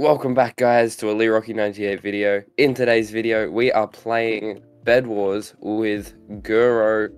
Welcome back guys to a Lirocky 98 video. In today's video, we are playing Bed Wars with Guerrero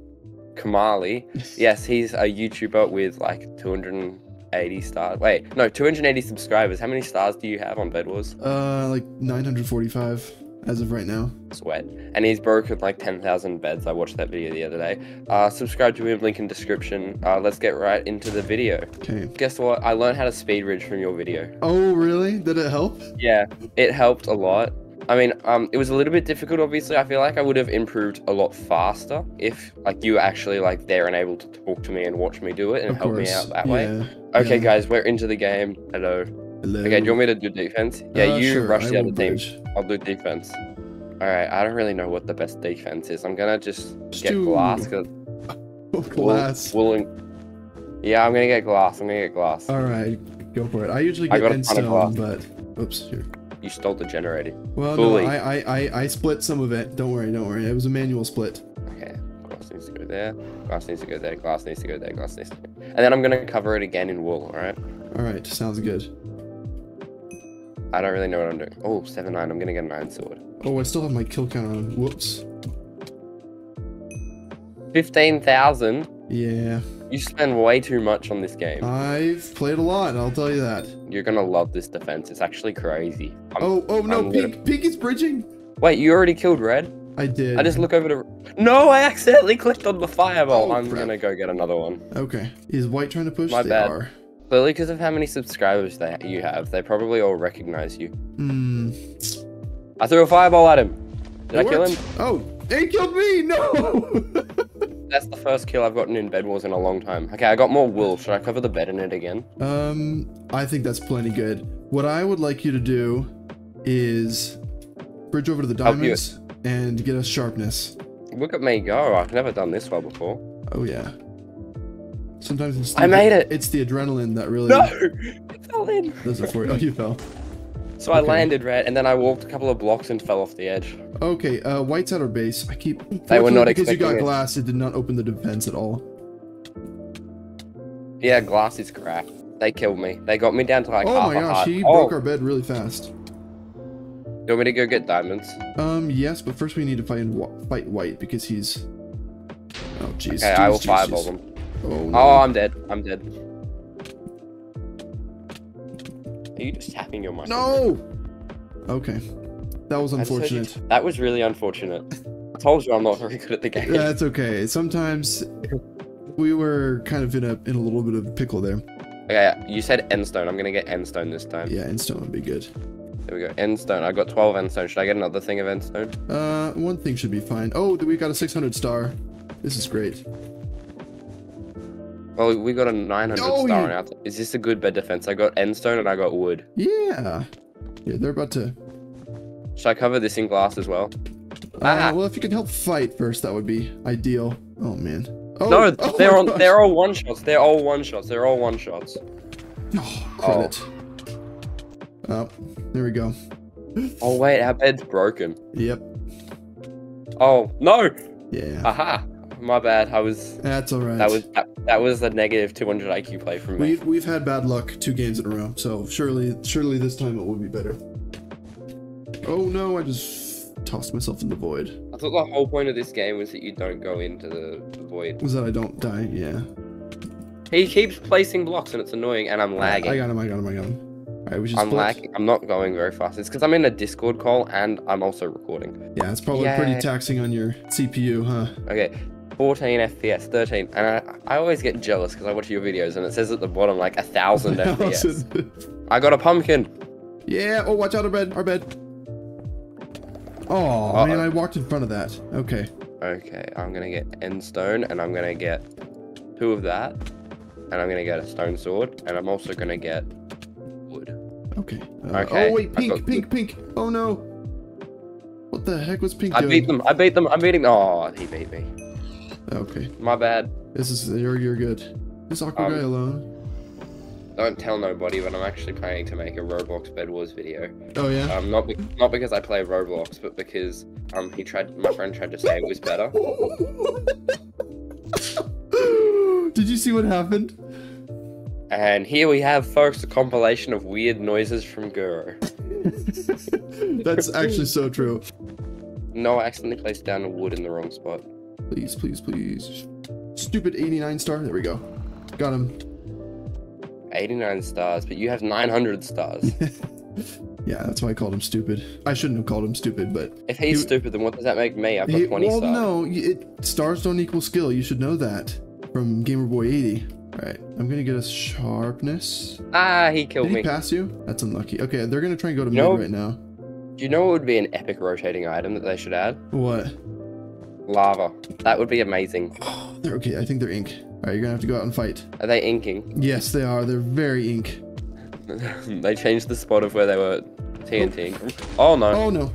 Chimalli. Yes, he's a YouTuber with like 280 stars. Wait, no, 280 subscribers. How many stars do you have on Bed Wars? Uh, like 945 as of right now. Sweat. And he's broken like 10,000 beds. I watched that video the other day. Uh, subscribe to him, link in description. Uh, let's get right into the video. Okay. Guess what? I learned how to speed bridge from your video. Oh, really? Did it help? Yeah, it helped a lot. I mean, um, it was a little bit difficult. Obviously, I feel like I would have improved a lot faster if, like, you were actually like there and able to talk to me and watch me do it and Of help me out that way. Okay, yeah. guys, we're into the game. Hello. Hello. Okay, do you want me to do defense? Yeah, Uh, you sure, rush the other team. I'll do defense. All right, I don't really know what the best defense is. I'm gonna just Just get glass. 'cause Oh, glass. woolen- Yeah, I'm gonna get glass. I'm gonna get glass. All right, go for it. I usually get got a ton glass. but oops, here. You stole the generator. Well, Bully. no, I, I, I, I split some of it. Don't worry, don't worry. It was a manual split. Okay, glass needs to go there. Glass needs to go there. Glass needs to go there. Glass needs to go. And then I'm gonna cover it again in wool. All right. All right, sounds good. I don't really know what I'm doing. Oh, seven nine. I'm gonna get an iron sword. Oh, I still have my kill count on. Whoops. Fifteen thousand. Yeah, You spend way too much on this game. I've played a lot. I'll tell you that. You're gonna love this defense. It's actually crazy. I'm- Oh, oh no, gonna- Pink, Pink is bridging. Wait, you already killed red? I did. I just look over to. No, I accidentally clicked on the fireball. Oh, I'm crap. gonna go get another one. Okay. Is White trying to push? My they bad. are. Clearly, because of how many subscribers they you have, they probably all recognize you. Hmm. I threw a fireball at him. Did I It kill worked. him? Oh, he killed me! No! That's the first kill I've gotten in Bed Wars in a long time. Okay, I got more wool. Should I cover the bed in it again? um, I think that's plenty good. What I would like you to do is bridge over to the diamonds and get us sharpness. Look at me go. I've never done this well before. Oh yeah. Sometimes it's I made it. It's the adrenaline that really No! I fell in. does it for you. Oh, you fell. So I landed red, and then I walked a couple of blocks and fell off the edge. Okay, uh, White's at our base. I keep. They were not because you got it. glass. It did not open the defense at all. Yeah, glass is crap. They killed me. They got me down to like oh half my a gosh, heart. he oh, broke our bed really fast. you want me to go get diamonds? Um, yes, but first we need to fight fight White because he's. Oh jeez. Okay, I will jeez, fireball jeez. them. Oh no. Oh, I'm dead. I'm dead. Are you just tapping your mic? No. Okay, that was unfortunate. That was really unfortunate. I told you I'm not very good at the game. That's okay. Sometimes we were kind of in a in a little bit of a pickle there. Okay, you said endstone. I'm gonna get endstone this time. Yeah, endstone would be good. There we go. Endstone. I got 12 endstone. Should I get another thing of endstone? Uh, one thing should be fine. Oh, we got a 600 star. This is great. Well, we got a 900 No, star you- on. Is this a good bed defense? I got endstone and I got wood. Yeah. Yeah, they're about to. Should I cover this in glass as well? Uh, Ah. well, if you could help fight first, that would be ideal. Oh man. Oh, no, oh they're on. They're all one shots. They're all one shots. They're all one shots. Oh, credit. Oh, there we go. Oh wait, our bed's broken. Yep. Oh no! Yeah. Aha! My bad. I was. That's all right. That was that, that was a negative 200 IQ play from me. We've we've had bad luck two games in a row, so surely surely this time it will be better. Oh no! I just tossed myself in the void. I thought the whole point of this game was that you don't go into the void. Was that I don't die? Yeah. He keeps placing blocks and it's annoying, and I'm lagging. I got him. I got him. I got him. All right, we should I'm lagging. I'm not going very fast. It's because I'm in a Discord call and I'm also recording. Yeah, it's probably Yay. pretty taxing on your CPU, huh? Okay, 14 FPS, 13, and I, I always get jealous because I watch your videos and it says at the bottom like a thousand FPS. I got a pumpkin. yeah. Oh, watch out! Our bed. Our bed. Oh Uh-oh. man, I walked in front of that. Okay. Okay, I'm gonna get end stone and I'm gonna get two of that, and I'm gonna get a stone sword, and I'm also gonna get wood. Okay. Uh, Okay, Oh wait, pink, pink, pink. Oh no. What the heck was pink I doing? beat them. I beat them. I'm beating. Oh, he beat me. Okay. My bad. This is you're you're good. This awkward Um, guy alone. Don't tell nobody, but I'm actually planning to make a Roblox Bed Wars video. Oh yeah. Um, not be- not because I play Roblox, but because um he tried. My friend tried to say it was better. Did you see what happened? And here we have, folks, a compilation of weird noises from Guru. That's actually so true. No, I accidentally placed down a wood in the wrong spot. Please, please, please. Stupid 89 star. There we go. Got him. 89 stars, but you have 900 stars. yeah, that's why I called him stupid. I shouldn't have called him stupid, but if he's He- stupid, then what does that make me? I've got He- 20 well, stars. no, it, stars don't equal skill. You should know that from Gamer Boy 80. All right, I'm gonna get a sharpness. Ah, he killed Did he me. pass you? That's unlucky. Okay, they're gonna try and go to mid No. right now. Do you know what would be an epic rotating item that they should add? What? Lava. That would be amazing. They're okay. I think they're ink. All right, you're gonna have to go out and fight. Are they inking? Yes, they are. They're very ink. they changed the spot of where they were TNTing. Oh no. Oh no.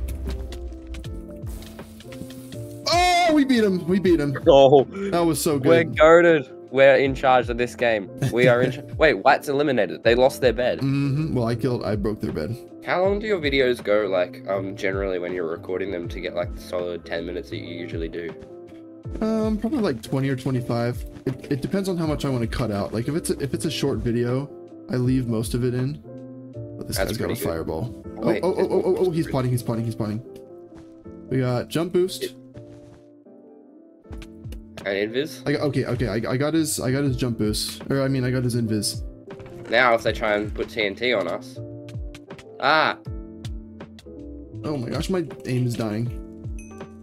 Oh, we beat him. We beat him. Oh, That was so good. we're good. goaded. We're in charge of this game. We are in. Wait, White's eliminated. They lost their bed. hmm Well, I killed. I broke their bed. How long do your videos go? Like, um, generally when you're recording them to get like the solid ten minutes that you usually do. Um, probably like 20 or 25. It, it depends on how much I want to cut out. Like if it's a, if it's a short video, I leave most of it in. But this That's guy's got a good. fireball. Oh, Wait, oh, oh, there's oh, oh, one. oh, he's potting, he's potting, he's potting. We got jump boost. And invis. I okay, okay, I, I got his, I got his jump boost. Or I mean, I got his invis. Now, if they try and put TNT on us. Ah, Oh my gosh, my aim is dying.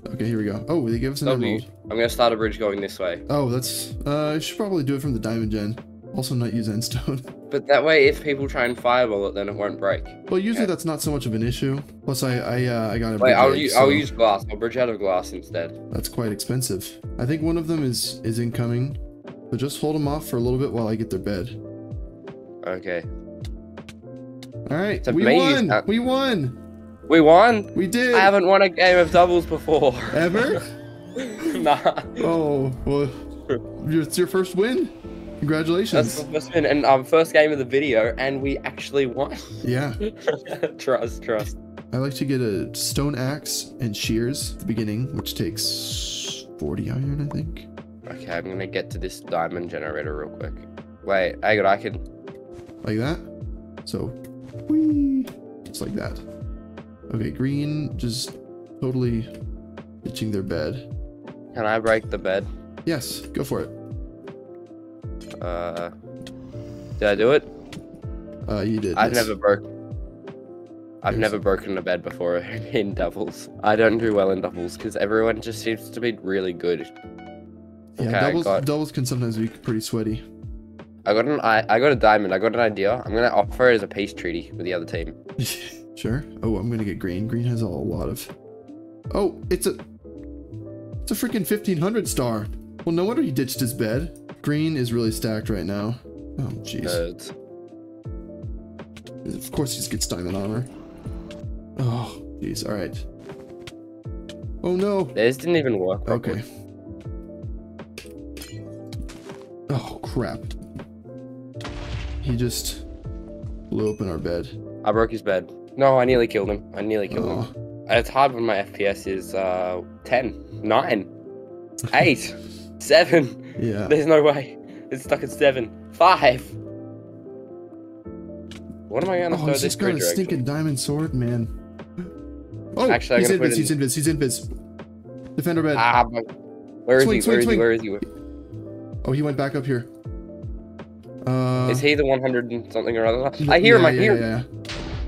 Okay, here we go. Oh, they give us an W. emerald. I'm gonna start a bridge going this way. Oh, that's, uh, I should probably do it from the diamond gen. Also not use endstone. But that way, if people try and fireball it, then it won't break. well, usually Yeah. that's not so much of an issue. Plus, I, I, uh, I got a Wait, I'll, edge, u- I'll use glass. I'll bridge out of glass instead. That's quite expensive. I think one of them is is incoming. So just hold them off for a little bit while I get their bed. Okay. All right, we won. we won. We won. We did. I haven't won a game of doubles before. Ever? nah. oh, well, it's your first win. That's Congratulations. the first win and um first game of the video, and we actually won. Yeah, trust, trust. I like to get a stone axe and shears at the beginning, which takes 40 iron, I think. Okay, I'm gonna get to this diamond generator real quick. Wait, I got. I can. Like that. So, whee, just like that. Okay, green just totally ditching their bed. Can I break the bed? Yes, go for it. Uh, did I do it? Uh, you did. I've yes. never broke. I've Yes. never broken a bed before in doubles. I don't do well in doubles because everyone just seems to be really good. Yeah, Okay, doubles got- doubles can sometimes be pretty sweaty. I got an I, I got a diamond. I got an idea. I'm gonna offer it as a peace treaty with the other team. sure. Oh, I'm gonna get green. Green has a lot of. Oh, it's a. It's a freaking 1500 star. Well, no wonder he ditched his bed. Green is really stacked right now. Oh, jeez. Of course, he just gets diamond armor. Oh, jeez. All right. Oh no. This didn't even work. properly. Okay. Oh crap. He just blew open our bed. I broke his bed. No, I nearly killed him. I nearly killed him. Oh, It's hard when my FPS is uh 10, 9, 8, 7. Yeah. There's no way. It's stuck at 7, 5. What am I gonna Oh, throw this just got a direction? stinking diamond sword, man. Oh, Actually, he's invis, it he's invis, he's invis. Defender bed. Ah, where is Swing, he? swing, Where is swing. he? Where is he? Oh, he went back up here. Uh, Is he the 100 and something or other? I hear him. I yeah, hear him. yeah, yeah.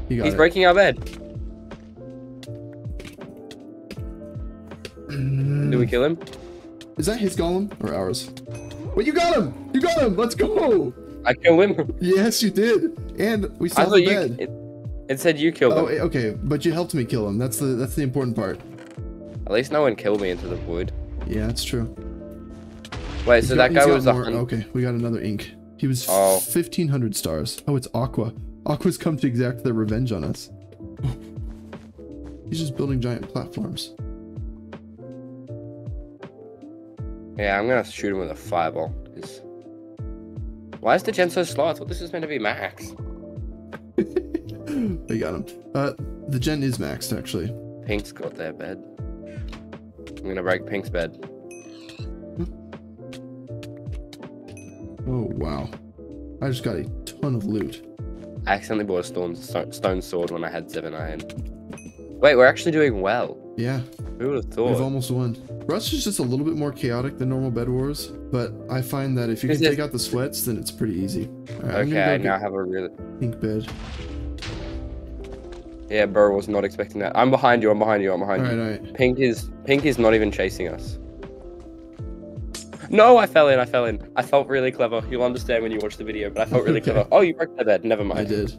He He's it. breaking our bed. Do we kill him? Is that his golem or ours? Wait, you got him! You got him! Let's go! I killed him. Yes, you did. And we I still have thought the you. bed. It, it said you killed Oh, him. okay, but you helped me kill him. That's the that's the important part. At least no one killed me into the void. Yeah, that's true. Wait, He's so got- that guy was more- Okay, we got another ink. He was Oh. 1500 stars. Oh, it's Aqua. Aqua's come to exact their revenge on us. He's just building giant platforms. Yeah, I'm gonna shoot him with a fireball. 'cause- Why is the gen so slow? I thought this was meant to be max. We got him. Uh, the gen is maxed actually. Pink's got their bed. I'm gonna break Pink's bed. Oh wow. I just got a ton of loot. I accidentally bought a stone, stone sword when I had seven iron. Wait, we're actually doing well. Yeah, Who would have we've almost won. Rush is just a little bit more chaotic than normal Bed Wars, but I find that if you can take out the sweats, then it's pretty easy. Alright, I'm okay, I now go have a really. pink bed. Yeah, bro was not expecting that. I'm behind you. I'm behind you. I'm behind Alright, you. alright. Pink is pink is not even chasing us. No, I fell in. I fell in. I felt really clever. You'll understand when you watch the video, but I felt really Okay. clever. Oh, you broke my bed. Never mind. I mind. did.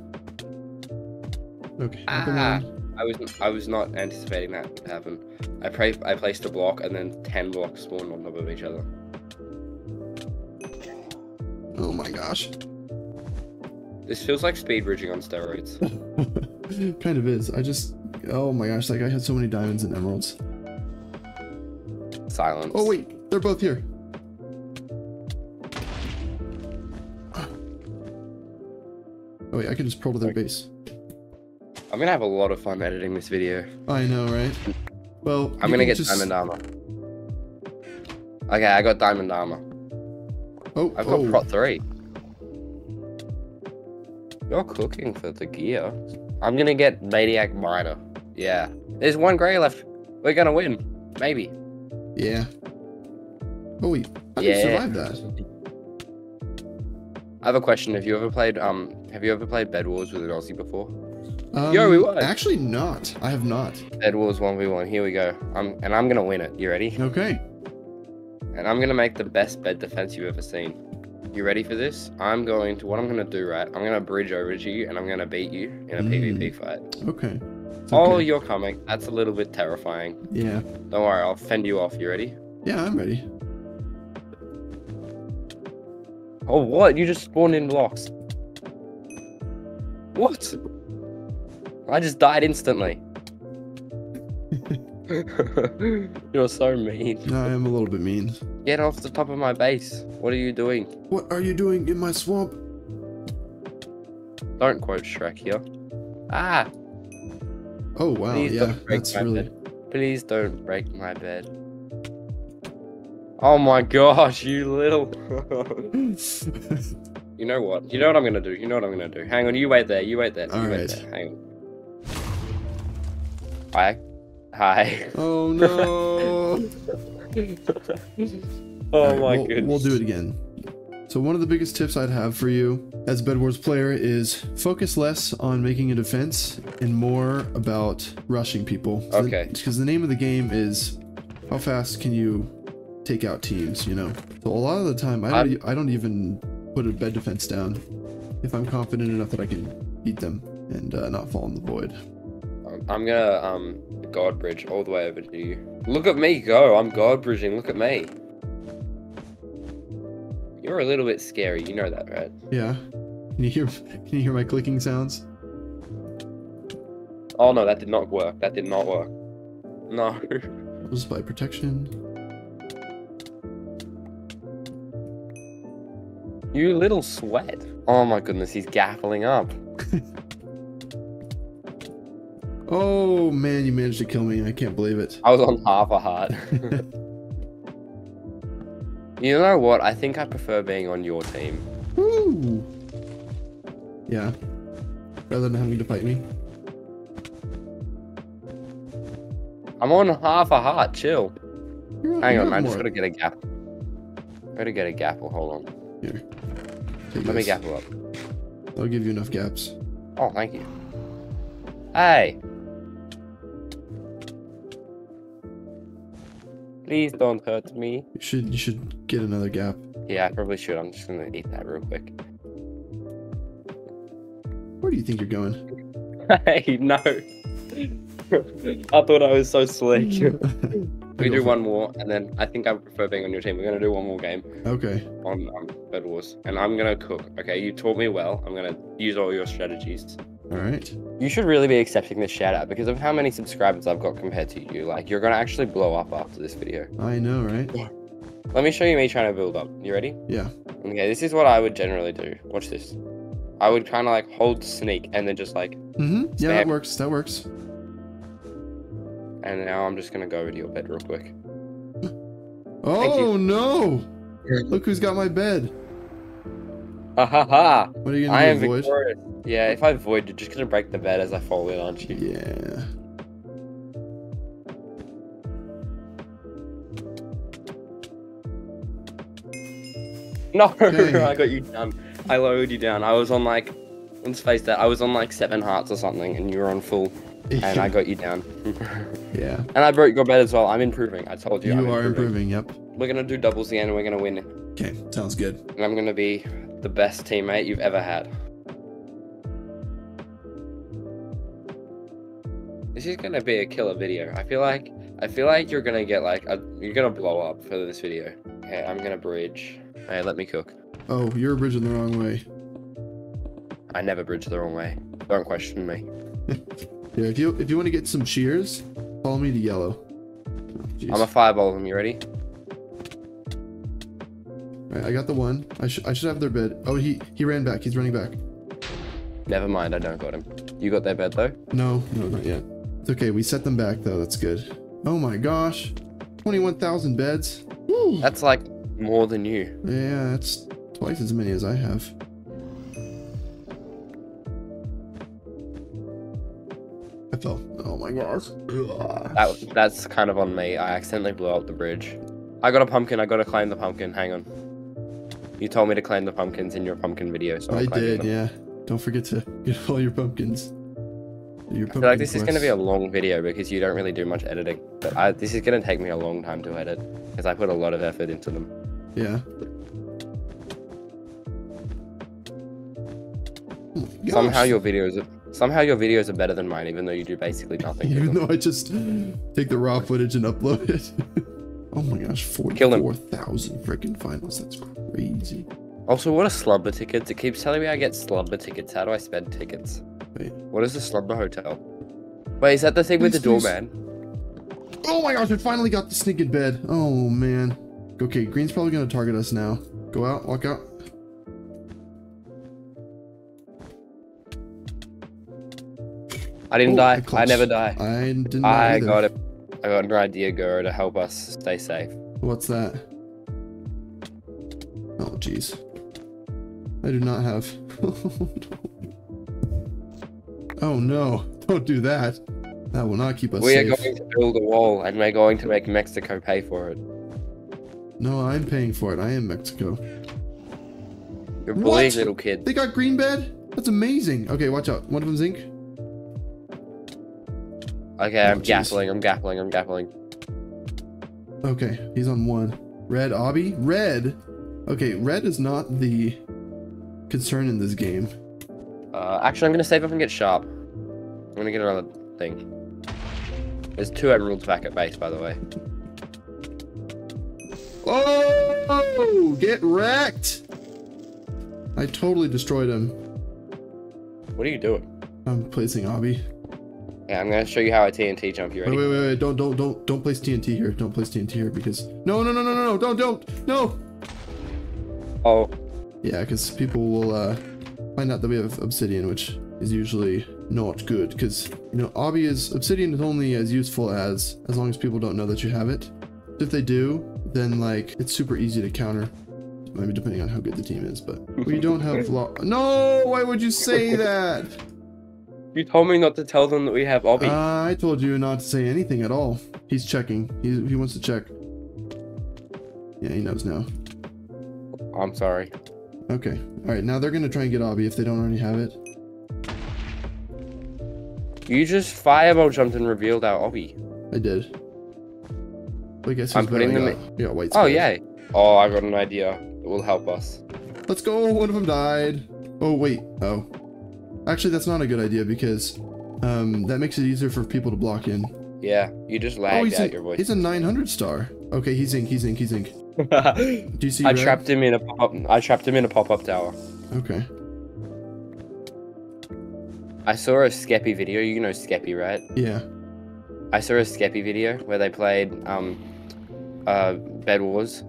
Okay, Ah. I was I was not anticipating that to happen. I pra- I placed a block and then ten blocks spawned on top of each other. Oh my gosh. This feels like speed bridging on steroids. kind of is. I just. Oh my gosh, like I had so many diamonds and emeralds. Silence. Oh wait, they're both here. Oh wait, I can just pro to their base. I'm gonna have a lot of fun editing this video. I know, right? Well, I'm gonna get just- diamond armor. Okay, I got diamond armor. Oh, I've got oh. prot three. You're cooking for the gear. I'm gonna get maniac miner. Yeah. There's one gray left. We're gonna win. Maybe. Yeah. Oh wait, how did Yeah. you survive that? I have a question. Have you ever played um have you ever played Bed Wars with an Aussie before? Um, Yo, we won. Actually, not. I have not. Bed Wars 1v1. Here we go. I'm and I'm gonna win it. You ready? Okay. And I'm gonna make the best bed defense you've ever seen. You ready for this? I'm going to what I'm gonna do, right? I'm gonna bridge over to you and I'm gonna beat you in a Mm. PvP fight. Okay. It's Oh, okay. you're coming. That's a little bit terrifying. Yeah. Don't worry, I'll fend you off. You ready? Yeah, I'm ready. Oh, what? You just spawned in blocks. What? I just died instantly. You're so mean. No, I am a little bit mean. Get off the top of my base. What are you doing? What are you doing in my swamp? Don't quote Shrek here. Ah, Oh wow, please yeah, don't break that's my really. bed. Please don't break my bed. Oh my gosh, you little. you know what? You know what I'm gonna do? You know what I'm gonna do? Hang on, you wait there. You wait there. You wait Alright. there. Hang on. Hi. Hi. oh no. oh Alright, my we'll, goodness. We'll do it again. So one of the biggest tips I'd have for you as a Bed Wars player is focus less on making a defense and more about rushing people. Okay. Because the name of the game is how fast can you take out teams, you know? So a lot of the time I don't, I don't even put a bed defense down if I'm confident enough that I can beat them and uh, not fall in the void. I'm gonna um god bridge all the way over to you. Look at me go! I'm god bridging. Look at me. You're a little bit scary. You know that, right? Yeah. Can you hear can you hear my clicking sounds? Oh no, that did not work. That did not work. No. I'll just protection. You little sweat. Oh my goodness, he's gappling up. Oh man, you managed to kill me. I can't believe it. I was on half a heart. you know what? I think I prefer being on your team. Woo! Yeah. Rather than having to fight me. I'm on half a heart. Chill. You're- Hang on, I just gotta get a gap. Gotta get a gapple. Hold on. Here. Take Let me this. gapple up. I'll give you enough gaps. Oh, thank you. Hey. Please don't hurt me. You should you should get another gap. Yeah, I probably should. I'm just gonna eat that real quick. Where do you think you're going? Hey, no. I thought I was so slick. we do one more, and then I think I prefer being on your team. We're gonna do one more game. Okay. on um, Bed Wars, and I'm gonna cook. Okay, you taught me well. I'm gonna use all your strategies. All right. You should really be accepting this shout out because of how many subscribers I've got compared to you. Like, you're gonna actually blow up after this video. I know, right? Let me show you me trying to build up. You ready? Yeah. Okay, this is what I would generally do. Watch this. I would kind of like hold sneak and then just like, Mm-hmm. Yeah, that works. That works. and now I'm just gonna go over to your bed real quick. Oh no! Look who's got my bed. Ha ha ha! What are you gonna I do, am avoid? victorious. Yeah, if I void, you're just gonna break the bed as I fall in, aren't you? Yeah. No, Okay. I got you down. I lowered you down. I was on like, let's face that, I was on like seven hearts or something, and you were on full, and I got you down. yeah. and I broke your bed as well. I'm improving. I told you. You I'm are improving. Yep. We're gonna do doubles again, and we're gonna win. Okay. Sounds good. And I'm gonna be the best teammate you've ever had. This is gonna be a killer video. I feel like I feel like you're gonna get like a, you're gonna blow up for this video. Okay, I'm gonna bridge. Hey, let me cook. Oh, you're bridging the wrong way. I never bridge the wrong way. Don't question me. Yeah. If you if you want to get some shears, follow me to yellow. Jeez. I'm a fireball them. You ready? Right, I got the one. I should I should have their bed. Oh, he he ran back. He's running back. Never mind. I don't got him. You got their bed though. No, no, not yet. It's okay. We set them back though. That's good. Oh my gosh, twenty-one thousand beds. Woo. That's like more than you. Yeah, that's twice as many as I have. I fell. Oh my gosh. That that's kind of on me. I accidentally blew up the bridge. I got a pumpkin. I gotta claim the pumpkin. Hang on. You told me to claim the pumpkins in your pumpkin video, so I did, them. yeah. Don't forget to get all your pumpkins. Your I feel like this is going to be a long video because you don't really do much editing. But I, this is going to take me a long time to edit because I put a lot of effort into them. Yeah. Oh Somehow your videos, are, somehow your videos are better than mine, even though you do basically nothing. Even though I just take the raw footage and upload it. oh my gosh, Kill him. 44,000 freaking finals. That's crazy. Also, what are slumber tickets? It keeps telling me I get slumber tickets. How do I spend tickets? Wait. What is the slumber hotel? Wait, is that the thing with the doorman? Oh my gosh, we finally got the sneak in bed. Oh man. Okay, Green's probably gonna target us now. Go out, walk out. I didn't Oh, die. I never die. I didn't I either. got it. I got an idea, Guru, to help us stay safe. What's that? Oh jeez. I do not have. oh no! Don't do that. That will not keep us We are going to build a wall, and we're going to make Mexico pay for it. No, I'm paying for it. I am Mexico. You're bullying little kid. They got green bed? That's amazing. Okay, watch out. One of them's ink. Okay, Oh, I'm gappling, I'm gappling, I'm gappling. Okay, he's on one. Red Obby? Red? Okay, red is not the concern in this game. Uh, actually, I'm gonna save up and get sharp. I'm gonna get another thing. There's two emeralds back at base, by the way. Oh! Get wrecked! I totally destroyed him. What are you doing? I'm placing Obby. Yeah, I'm gonna show you how I TNT jump. You Wait, ready? wait, wait, wait! Don't, don't, don't, don't place TNT here. Don't place TNT here because no, no, no, no, no, no! Don't, don't, no! Oh, Yeah, because people will uh, find out that we have obsidian, which is usually not good. Because you know, obby is obsidian is only as useful as as long as people don't know that you have it. If they do, then like it's super easy to counter. Maybe depending on how good the team is, but we don't have No, why would you say that? You told me not to tell them that we have Obby. Uh, I told you not to say anything at all. He's checking. He he wants to check. Yeah, he knows now. I'm sorry. Okay. All right. Now they're gonna try and get obby if they don't already have it. You just fireball jumped and revealed our Obby. I did. I guess I'm putting them got, I got white Oh yay! Oh, I got an idea. It will help us. Let's go. One of them died. Oh wait. Oh. Actually, that's not a good idea because um, that makes it easier for people to block in. Yeah, you just oh, lagged he's out a, your voice. he's a 900 star. Okay, he's ink. He's ink. He's ink. Do you see? red? trapped him in a pop-up. I trapped him in a pop-up tower. Okay. I saw a Skeppy video. You know Skeppy, right? Yeah. I saw a Skeppy video where they played um, uh, Bed Wars,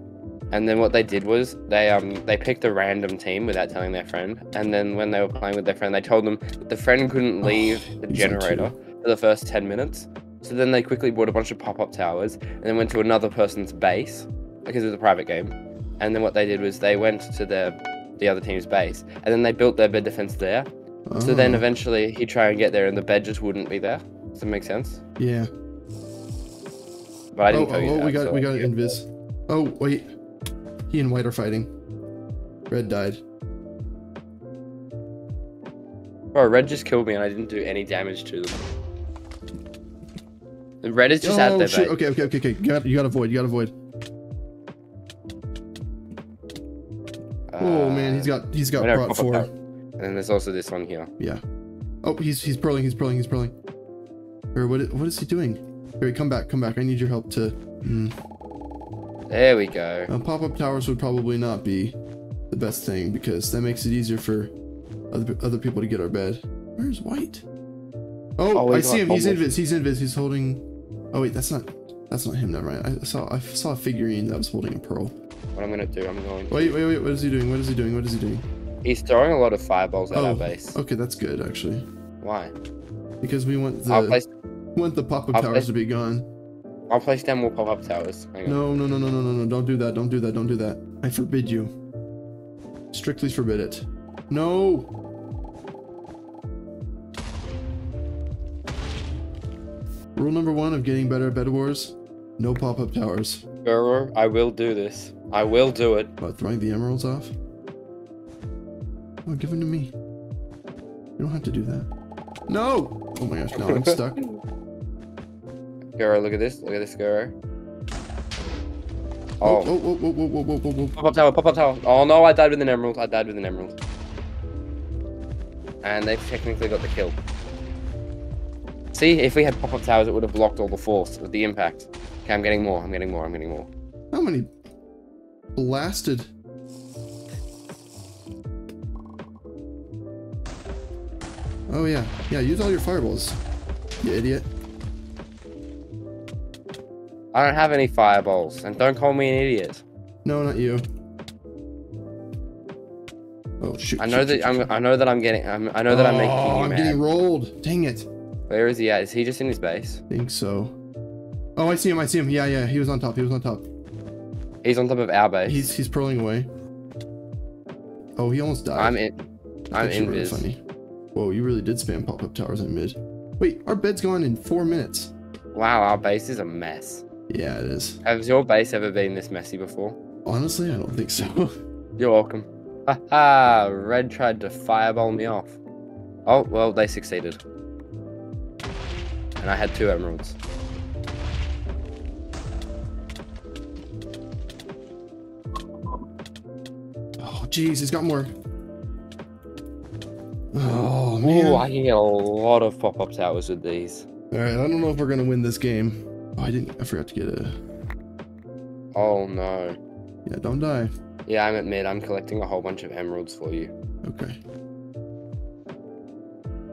and then what they did was they um they picked a random team without telling their friend, and then when they were playing with their friend, they told them that the friend couldn't Oh, leave the on two. generator for the first ten minutes. So then they quickly bought a bunch of pop-up towers and then went to another person's base because it was a private game. And then what they did was they went to their the other team's base, and then they built their bed defense there. So then Oh, eventually he'd try and get there, and the bed just wouldn't be there. Does that make sense? yeah. But I Oh, didn't tell oh, you oh, that. we got so we got yeah. invis. Oh wait, he and white are fighting. Red died. Bro, red just killed me, and I didn't do any damage to them. The red is just oh their shit! Okay, okay, okay, okay. You got you got. You got to avoid. oh man, he's got he's got brought pop up four. And then there's also this one here. Yeah. Oh, he's he's pearling. He's pearling. He's pearling. Or what? What is he doing? Barry, come back. Come back. I need your help to. Mm. There we go. Uh, pop-up towers would probably not be the best thing because that makes it easier for other other people to get our bed. Where's White? Oh, Oh, I see got him. He's bubbles. invis. He's invis. He's holding. Oh wait, that's not. That's not him. Never mind. I saw. I saw a figurine that was holding a pearl. What I'm gonna do, I'm going. To... Wait, wait, wait. What is he doing? What is he doing? What is he doing? He's throwing a lot of fireballs at Oh, our base. okay, that's good actually Why? because we want the place. we want the pop-up towers place- to be gone. I'll place down more pop-up towers. No, no, no, no, no, no, no! Don't do that! Don't do that! Don't do that! I forbid you. Strictly forbid it. No. Rule number one of getting better at Bed Wars: no pop-up towers. Guru, I will do this. I will do it. What? Throwing the emeralds off? Oh, give them to me. You don't have to do that. No! Oh my gosh! Now I'm stuck. Guru, look at this. Look at this, Guru. Oh, whoa, whoa, whoa, whoa, whoa, whoa, whoa. pop-up tower, pop-up tower. Oh no, I died with an emerald. I died with an emerald. And they've technically got the kill. See, if we had pop-up towers, it would have blocked all the force with the impact. Okay, I'm getting more. I'm getting more. I'm getting more. How many blasted? Oh yeah, yeah. Use all your fireballs, you idiot. I don't have any fireballs, and don't call me an idiot. No, not you. Oh shoot! I know shoot, that shoot, I'm. shoot. I know that I'm getting. I'm, I know that I'm making Oh, I'm mad. getting rolled. Dang it. Where is he at? Is he just in his base? think so. Oh, I see him. I see him. Yeah, yeah. He was on top. He was on top. He's on top of our base. He's he's pearling away. Oh, he almost died. I'm in. I'm That's in really biz. funny. Whoa, you really did spam pop-up towers in mid. Wait, our bed's gone in four minutes. Wow, our base is a mess. Yeah, it is. Has your base ever been this messy before? Honestly, I don't think so. You're welcome. Haha, Red tried to fireball me off. Oh, well, they succeeded. And I had two emeralds. oh, jeez, he's got more. Oh Ooh, man. I can get a lot of pop-up towers with these. All right, I don't know if we're gonna win this game. Oh, I didn't. I forgot to get a. Oh no. Yeah, don't die. Yeah, I'm at mid. I'm collecting a whole bunch of emeralds for you. Okay.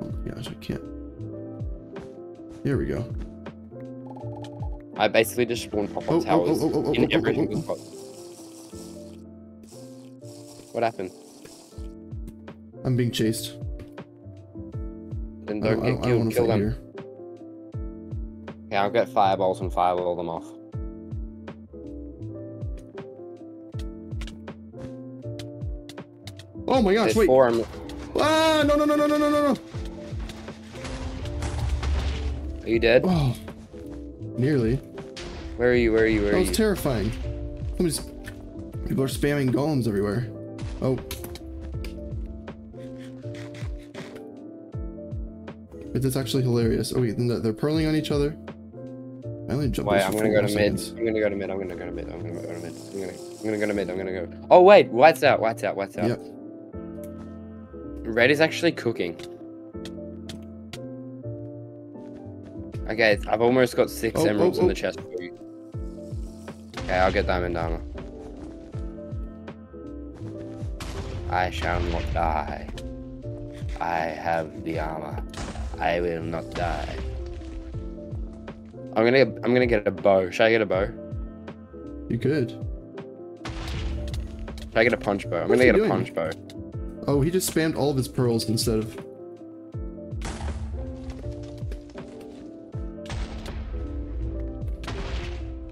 Oh my gosh, I can't. Here we go. I basically just spawned pop-up Oh, oh, towers oh, oh, oh, oh in oh, oh every oh, oh, single oh. spot. What happened? I'm being chased. Then don't don't, get don't, I don't killed. Kill them. here. Yeah, I'll get fireballs and fireball them off. Oh my gosh, There's wait. four. Ah, no, no, no, no, no, no, no, no. Are you dead? Oh, nearly. Where are you? Where are you? Where That are was you? terrifying. Somebody's, people are spamming golems everywhere. Oh. But that's actually hilarious. Oh wait, they're- they're pearling on each other. I only jumped Wait, I'm gonna go to mid. I'm gonna go to mid. I'm gonna go to mid. I'm gonna go to mid. I'm gonna, I'm gonna go to mid. I'm gonna go. Oh wait, white's out. White's out. White's out. Yep. Red is actually cooking. Okay, I've almost got six Oh, oh, emeralds in oh. the chest for you. Okay, I'll get diamond armor. I shall not die. I have the armor. I will not die. I'm gonna I'm gonna get a bow. Should I get a bow? You could. Should I get a punch bow? I'm What's gonna get a doing? punch bow. Oh, he just spammed all of his pearls instead of.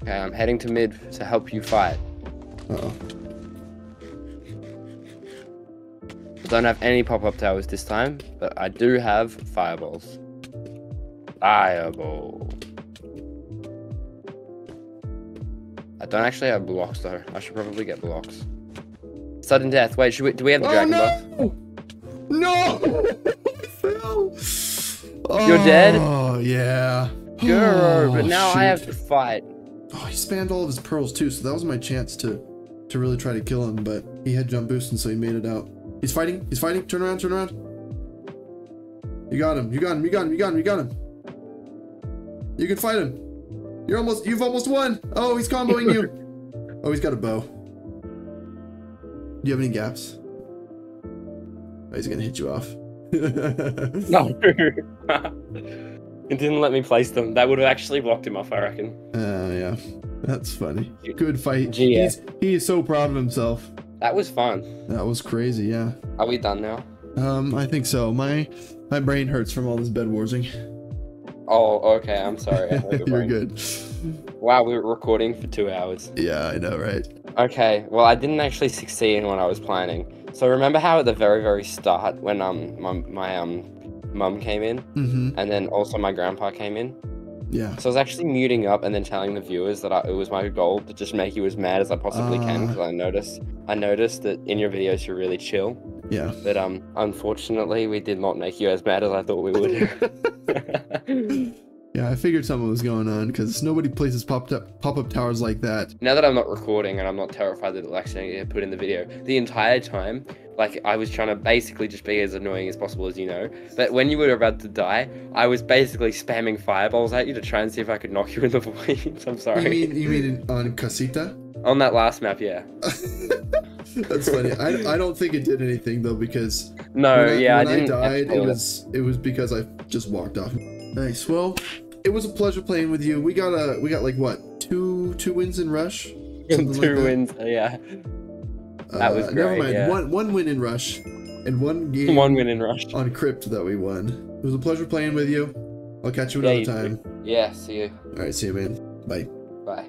Okay, I'm heading to mid to help you fight. Uh oh. I don't have any pop-up towers this time, but I do have fireballs. Fireball. I don't actually have blocks though. I should probably get blocks. Sudden death. Wait, should we, do we have the Oh dragon buff? no! No! You're oh, dead? Oh yeah. Girl, but Oh, now I have to fight. Oh, he spammed all of his pearls too, so that was my chance to to really try to kill him, but he had jump boost and so he made it out. He's fighting, he's fighting, turn around, turn around. You got him, you got him, you got him, you got him, you got him. You can fight him. You're almost you've almost won. Oh, he's comboing you. Oh, he's got a bow. Do you have any gaps? Oh, he's gonna hit you off. No. it didn't let me place them. That would have actually blocked him off, I reckon. Uh, yeah, that's funny. Good fight. Gee, yeah. He's, he is so proud of himself. That was fun. That was crazy. Yeah. Are we done now? Um, I think so. My my brain hurts from all this bed warsing. Oh, okay. I'm sorry. You're good. Wow, we were recording for two hours. Yeah, I know, right? Okay, well, I didn't actually succeed in what I was planning. So remember how at the very, very start, when um my, my um mum came in, Mm-hmm. and then also my grandpa came in. Yeah. So I was actually muting up and then telling the viewers that I, it was my goal to just make you as mad as I possibly can Ah. because I noticed I noticed that in your videos you're really chill. Yeah. But um, unfortunately, we did not make you as mad as I thought we would. Yeah, I figured something was going on because nobody places pop up pop up towers like that. now that I'm not recording and I'm not terrified that it'll accidentally get put in the video, the entire time, like I was trying to basically just be as annoying as possible, as you know. But when you were about to die, I was basically spamming fireballs at you to try and see if I could knock you in the void. I'm sorry. You mean you mean on Casita? On that last map, yeah. That's funny. I, I don't think it did anything though because No, when I, yeah, when I didn't. died, it. was it was because I just walked off. Nice. Well, it was a pleasure playing with you. We got a we got like what two two wins in rush. Something like two that? wins. Yeah, That was Uh, Never mind. yeah. One one win in rush, and one game one win in rush. on crypt that we won. It was a pleasure playing with you. I'll catch you Yeah, another you time. Yeah, see you. All right, see you, man. Bye. Bye.